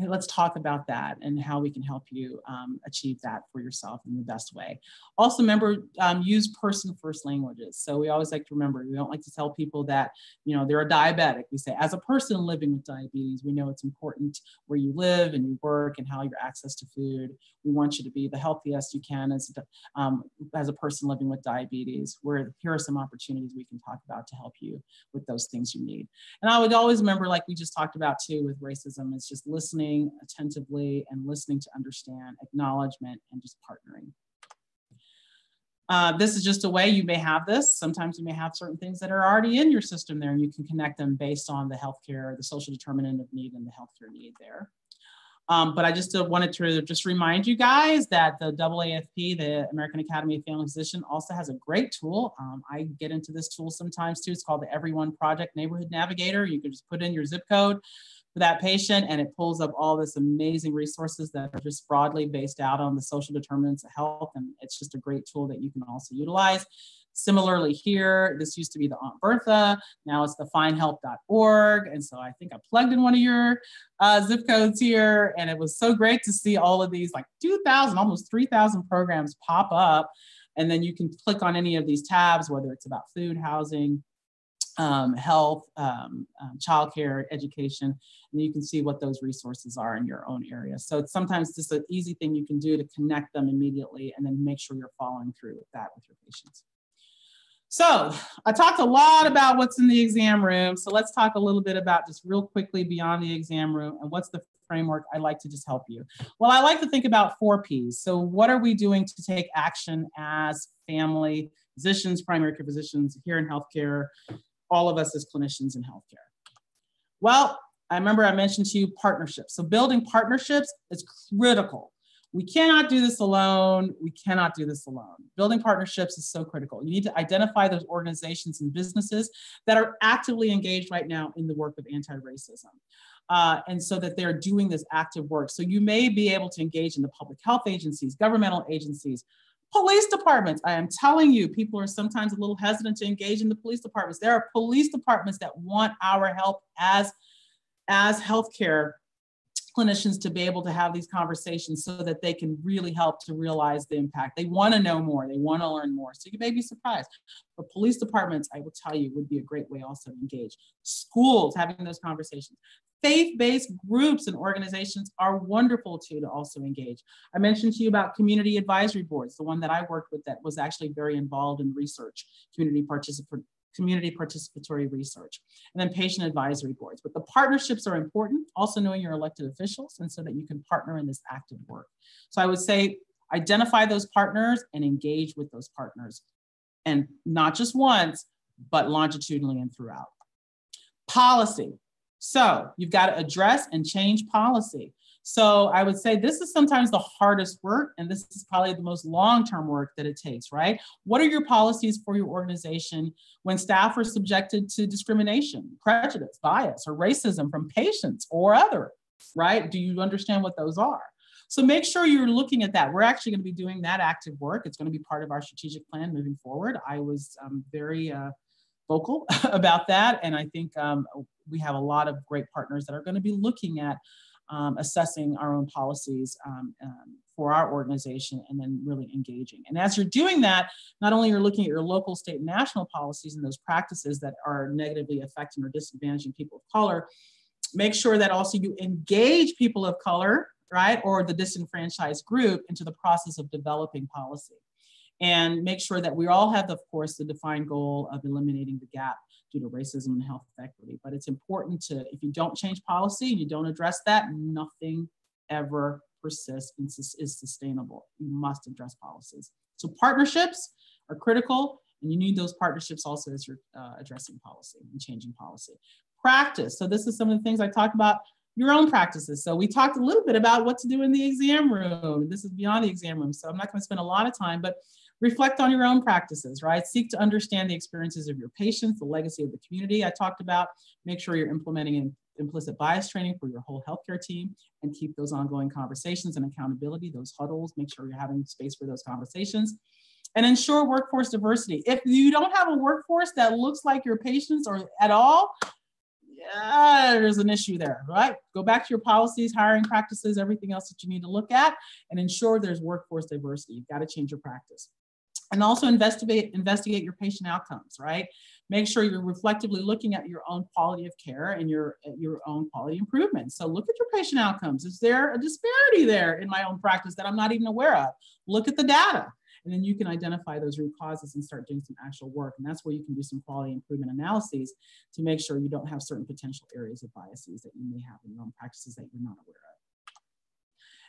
[SPEAKER 2] let's talk about that and how we can help you um, achieve that for yourself in the best way. Also remember, um, use person first languages. So we always like to remember, we don't like to tell people that, you know, they're a diabetic. We say, as a person living with diabetes, we know it's important where you live and you work and how your access to food. We want you to be the healthiest you can as, um, as a person living with diabetes, where here are some opportunities we can talk about to help you with those things you need. And I would always remember, like we just talked about too with racism, is just listening listening attentively and listening to understand, acknowledgement, and just partnering. Uh, this is just a way you may have this. Sometimes you may have certain things that are already in your system there, and you can connect them based on the healthcare, the social determinant of need, and the healthcare need there. Um, but I just wanted to just remind you guys that the AAFP, the American Academy of Family Physician, also has a great tool. Um, I get into this tool sometimes too. It's called the Everyone Project Neighborhood Navigator. You can just put in your zip code that patient and it pulls up all this amazing resources that are just broadly based out on the social determinants of health. And it's just a great tool that you can also utilize. Similarly here, this used to be the Aunt Bertha, now it's the findhelp.org. And so I think I plugged in one of your uh, zip codes here and it was so great to see all of these like 2,000, almost 3,000 programs pop up. And then you can click on any of these tabs, whether it's about food, housing, um, health, um, um, childcare, education, and you can see what those resources are in your own area. So it's sometimes just an easy thing you can do to connect them immediately and then make sure you're following through with that with your patients. So I talked a lot about what's in the exam room. So let's talk a little bit about just real quickly beyond the exam room and what's the framework I like to just help you. Well, I like to think about four P's. So what are we doing to take action as family physicians, primary care physicians here in healthcare, all of us as clinicians in healthcare? Well, I remember I mentioned to you partnerships. So building partnerships is critical. We cannot do this alone. We cannot do this alone. Building partnerships is so critical. You need to identify those organizations and businesses that are actively engaged right now in the work of anti-racism. Uh, and so that they're doing this active work. So you may be able to engage in the public health agencies, governmental agencies, police departments. I am telling you, people are sometimes a little hesitant to engage in the police departments. There are police departments that want our help as, as healthcare clinicians to be able to have these conversations so that they can really help to realize the impact. They want to know more, they want to learn more. So you may be surprised. But police departments, I will tell you, would be a great way also to engage. Schools, having those conversations. Faith-based groups and organizations are wonderful too to also engage. I mentioned to you about community advisory boards, the one that I worked with that was actually very involved in research, community participant community participatory research, and then patient advisory boards. But the partnerships are important, also knowing your elected officials, and so that you can partner in this active work. So I would say identify those partners and engage with those partners, and not just once, but longitudinally and throughout. Policy. So you've got to address and change policy. So I would say this is sometimes the hardest work, and this is probably the most long-term work that it takes, right? What are your policies for your organization when staff are subjected to discrimination, prejudice, bias, or racism from patients or other, right? Do you understand what those are? So make sure you're looking at that. We're actually going to be doing that active work. It's going to be part of our strategic plan moving forward. I was um, very uh, vocal about that, and I think um, we have a lot of great partners that are going to be looking at um, assessing our own policies um, um, for our organization and then really engaging. And as you're doing that, not only you're looking at your local, state, national policies and those practices that are negatively affecting or disadvantaging people of color, make sure that also you engage people of color, right, or the disenfranchised group into the process of developing policy. And make sure that we all have, of course, the defined goal of eliminating the gap due to racism and health equity. But it's important to, if you don't change policy and you don't address that, nothing ever persists and is sustainable. You must address policies. So partnerships are critical and you need those partnerships also as you're uh, addressing policy and changing policy. Practice. So this is some of the things I talked about your own practices. So we talked a little bit about what to do in the exam room. This is beyond the exam room. So I'm not going to spend a lot of time, but reflect on your own practices, right? Seek to understand the experiences of your patients, the legacy of the community I talked about. Make sure you're implementing implicit bias training for your whole healthcare team and keep those ongoing conversations and accountability, those huddles, make sure you're having space for those conversations. And ensure workforce diversity. If you don't have a workforce that looks like your patients or at all, yeah, there's an issue there, right? Go back to your policies, hiring practices, everything else that you need to look at, and ensure there's workforce diversity. You've got to change your practice and also investigate investigate your patient outcomes right? Make sure you're reflectively looking at your own quality of care and your your own quality improvements so look at your patient outcomes. Is there a disparity there in my own practice that i'm not even aware of? Look at the data. And then you can identify those root causes and start doing some actual work. And that's where you can do some quality improvement analyses to make sure you don't have certain potential areas of biases that you may have in your own practices that you're not aware of.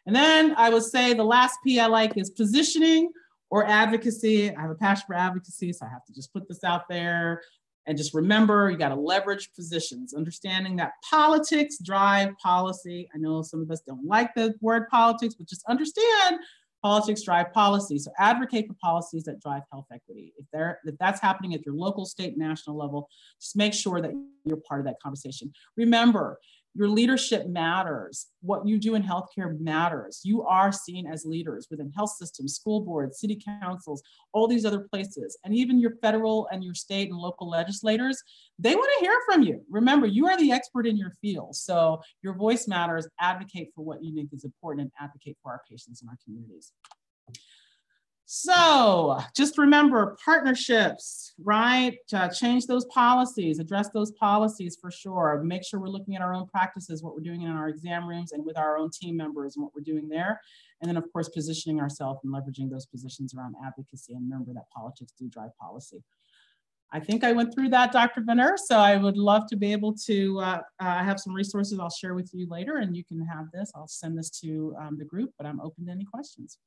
[SPEAKER 2] And then i would say the last p i like is positioning or advocacy. I have a passion for advocacy, so I have to just put this out there. And just remember, you got to leverage positions, understanding that politics drive policy. I know some of us don't like the word politics, but just understand politics drive policy. So advocate for policies that drive health equity. If, there, if that's happening at your local, state, national level, just make sure that you're part of that conversation. Remember, your leadership matters. What you do in healthcare matters. You are seen as leaders within health systems, school boards, city councils, all these other places, and even your federal and your state and local legislators. They want to hear from you. Remember, you are the expert in your field. So your voice matters. Advocate for what you think is important and advocate for our patients and our communities. So just remember partnerships, right? Uh, change those policies, address those policies for sure. Make sure we're looking at our own practices, what we're doing in our exam rooms and with our own team members and what we're doing there. And then of course, positioning ourselves and leveraging those positions around advocacy and remember that politics do drive policy. I think I went through that, Dr. Venner. So I would love to be able to uh, uh, have some resources I'll share with you later and you can have this. I'll send this to um, the group, but I'm open to any questions.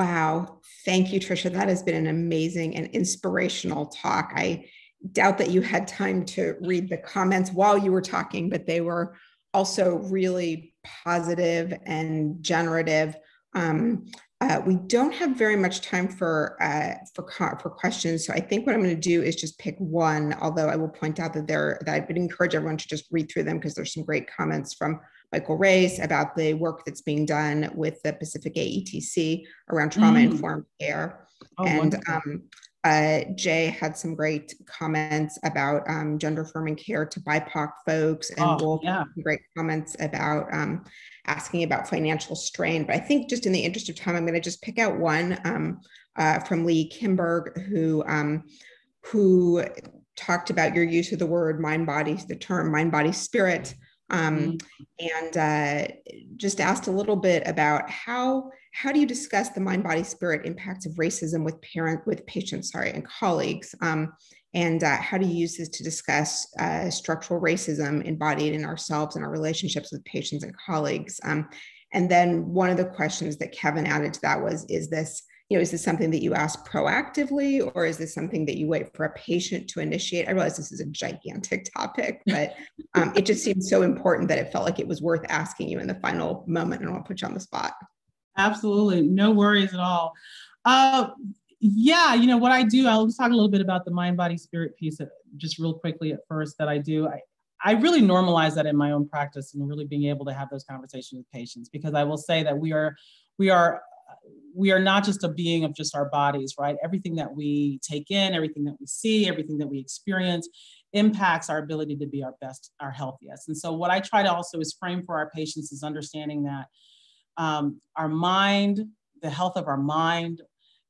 [SPEAKER 1] Wow. Thank you, Tricia. That has been an amazing and inspirational talk. I doubt that you had time to read the comments while you were talking, but they were also really positive and generative. Um, uh, we don't have very much time for uh, for for questions, so I think what I'm going to do is just pick one. Although I will point out that there that I would encourage everyone to just read through them because there's some great comments from Michael Reyes about the work that's being done with the Pacific AETC around trauma informed mm. care. Oh, and um, uh, Jay had some great comments about um, gender affirming care to BIPOC folks, and oh, Wolf yeah. great comments about um, asking about financial strain. But I think just in the interest of time, I'm going to just pick out one um, uh, from Leigh Kimberg, who um, who talked about your use of the word mind body, the term mind body spirit um, mm-hmm. and uh, just asked a little bit about how how do you discuss the mind body spirit impacts of racism with parent with patients sorry and colleagues um, and uh, how do you use this to discuss uh, structural racism embodied in ourselves and our relationships with patients and colleagues um, and then one of the questions that kevin added to that was is this you know, is this something that you ask proactively or is this something that you wait for a patient to initiate? I realize this is a gigantic topic, but um, it just seemed so important that it felt like it was worth asking you in the final moment. And I'll put you on the spot.
[SPEAKER 2] Absolutely. No worries at all. Uh, yeah, you know, what I do, I'll just talk a little bit about the mind, body, spirit piece just real quickly at first that I do. I, I really normalize that in my own practice and really being able to have those conversations with patients because I will say that we are we are we are not just a being of just our bodies, right? Everything that we take in, everything that we see, everything that we experience impacts our ability to be our best, our healthiest. And so, what I try to also is frame for our patients is understanding that um, our mind, the health of our mind,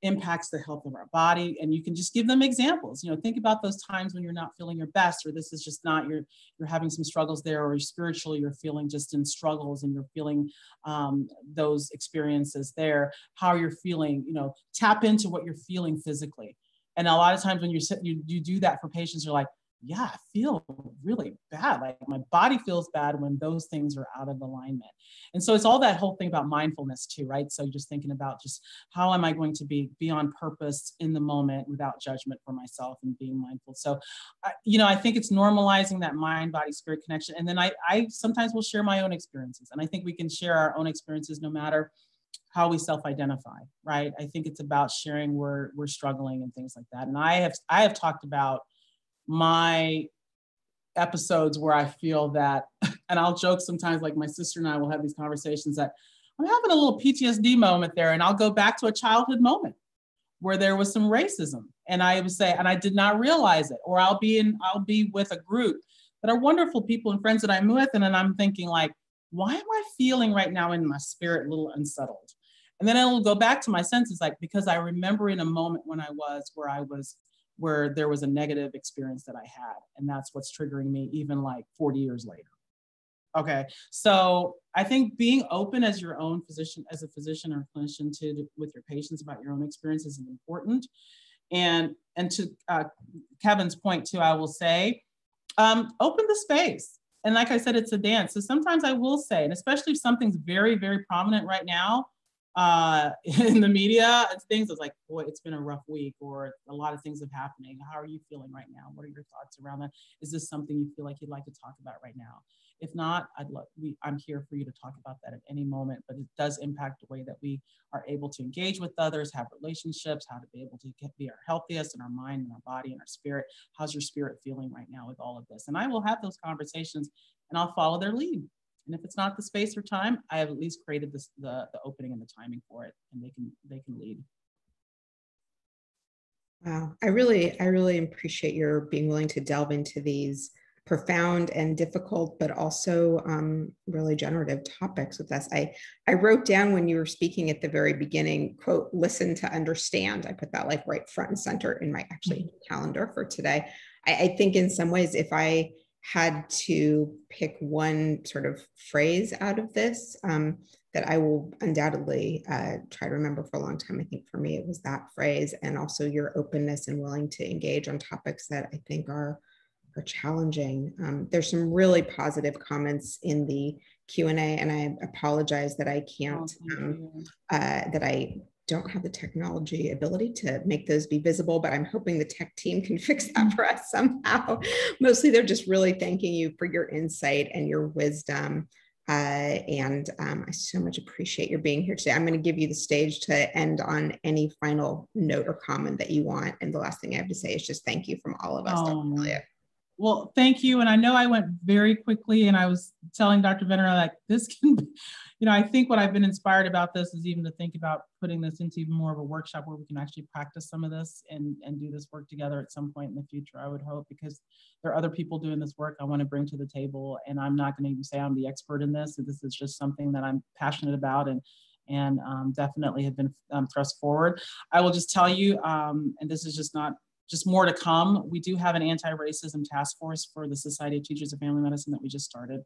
[SPEAKER 2] impacts the health of our body and you can just give them examples. You know think about those times when you're not feeling your best or this is just not you're you're having some struggles there or spiritually you're feeling just in struggles and you're feeling um, those experiences there. How you're feeling you know tap into what you're feeling physically. And a lot of times when you you, you do that for patients you're like yeah, I feel really bad. Like my body feels bad when those things are out of alignment. And so it's all that whole thing about mindfulness too, right? So just thinking about just how am I going to be be on purpose in the moment without judgment for myself and being mindful. So, you know, I think it's normalizing that mind body spirit connection. And then I, I sometimes will share my own experiences. And I think we can share our own experiences no matter how we self-identify right i think it's about sharing where we're struggling and things like that and i have i have talked about my episodes where I feel that, and I'll joke sometimes, like my sister and I will have these conversations that I'm having a little PTSD moment there, and I'll go back to a childhood moment where there was some racism, and I would say, and I did not realize it, or I'll be in, I'll be with a group that are wonderful people and friends that I'm with, and then I'm thinking like, why am I feeling right now in my spirit a little unsettled? And then I'll go back to my senses, like because I remember in a moment when I was where I was where there was a negative experience that I had. And that's what's triggering me even like 40 years later. Okay. So I think being open as your own physician, as a physician or clinician to with your patients about your own experiences is important. And and to uh, Kevin's point too, I will say, um, open the space. And like I said, it's a dance. So sometimes I will say, and especially if something's very, very prominent right now, uh, in the media and things. It's like, boy, it's been a rough week, or a lot of things have happening. How are you feeling right now? What are your thoughts around that? Is this something you feel like you'd like to talk about right now? If not, I'd love we I'm here for you to talk about that at any moment. But it does impact the way that we are able to engage with others, have relationships, how to be able to get, be our healthiest in our mind and our body and our spirit. How's your spirit feeling right now with all of this? And I will have those conversations, and I'll follow their lead. And if it's not the space or time, I have at least created this, the, the opening and the timing for it, and they can they can lead.
[SPEAKER 1] Wow, I really I really appreciate your being willing to delve into these profound and difficult, but also um, really generative topics with us. I I wrote down when you were speaking at the very beginning, quote, "Listen to understand." I put that like right front and center in my actually mm-hmm. calendar for today. I, I think in some ways, if I had to pick one sort of phrase out of this um, that I will undoubtedly uh, try to remember for a long time. I think for me, it was that phrase, and also your openness and willing to engage on topics that I think are are challenging. Um, there's some really positive comments in the Q and A, and I apologize that I can't oh, um, uh, that I don't have the technology ability to make those be visible, but I'm hoping the tech team can fix that for us somehow. Mostly they're just really thanking you for your insight and your wisdom. Uh, and um, I so much appreciate your being here today. I'm going to give you the stage to end on any final note or comment that you want. And the last thing I have to say is just thank you from all of us, oh.
[SPEAKER 2] Well, thank you. And I know I went very quickly, and I was telling Dr. Venner like this can be you know, I think what I've been inspired about this is even to think about putting this into even more of a workshop where we can actually practice some of this and, and do this work together at some point in the future, I would hope, because there are other people doing this work I want to bring to the table. And I'm not going to even say I'm the expert in this. This is just something that I'm passionate about and and um, definitely have been um, thrust forward. I will just tell you, um, and this is just not just more to come. We do have an anti-racism task force for the Society of Teachers of Family Medicine that we just started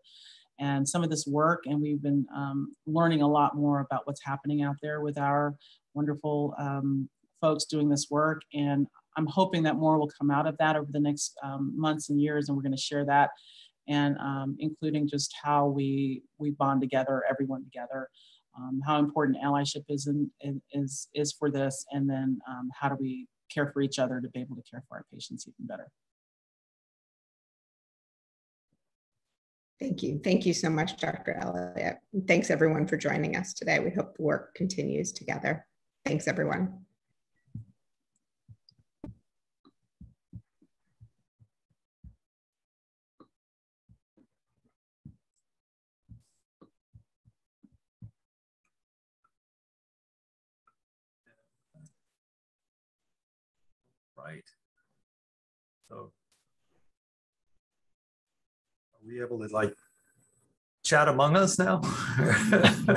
[SPEAKER 2] and some of this work. And we've been um, learning a lot more about what's happening out there with our wonderful um, folks doing this work. And I'm hoping that more will come out of that over the next um, months and years. And we're going to share that and um, including just how we, we bond together, everyone together. Um, how important allyship is, in, is, is for this, and then um, how do we care for each other to be able to care for our patients even better.
[SPEAKER 1] Thank you. Thank you so much, Dr. Elliott. Thanks everyone for joining us today. We hope the work continues together. Thanks everyone.
[SPEAKER 3] Right. So are we able to like chat among us now?